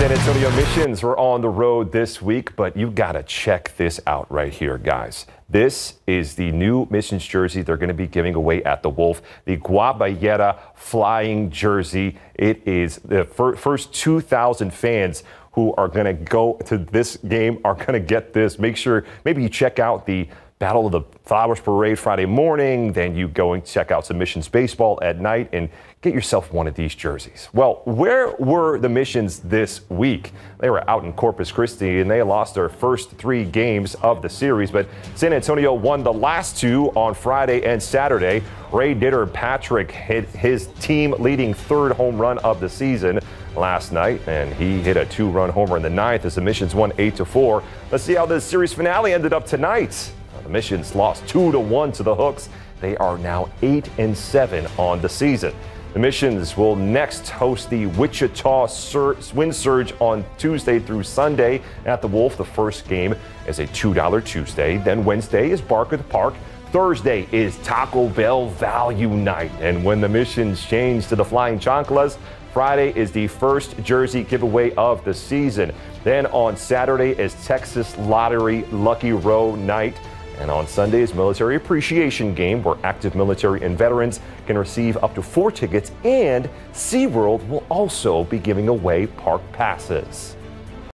San Antonio Missions were on the road this week, but you got to check this out right here, guys. This is the new Missions jersey they're going to be giving away at the Wolff, the Guayabera flying jersey. It is the fir- first 2,000 fans who are going to go to this game are going to get this. Make sure maybe you check out the Battle of the Flowers Parade Friday morning. Then you go and check out some Missions baseball at night and get yourself one of these jerseys. Well, where were the Missions this week? They were out in Corpus Christi and they lost their first three games of the series, but San Antonio won the last two on Friday and Saturday. Ray Ditter Patrick hit his team leading third home run of the season last night, and he hit a two-run homer in the ninth as the Missions won 8 to 4. Let's see how the series finale ended up tonight. Missions lost 2 to 1 to the Hooks. They are now 8 and 7 on the season. The Missions will next host the Wichita Sur- Wind Surge on Tuesday through Sunday at the Wolff. The first game is a $2 Tuesday. Then Wednesday is Bark at the Park. Thursday is Taco Bell Value Night. And when the Missions change to the Flying Chanclas, Friday is the first jersey giveaway of the season. Then on Saturday is Texas Lottery Lucky Row Night. And on Sunday's Military Appreciation Game, where active military and veterans can receive up to four tickets, and SeaWorld will also be giving away park passes.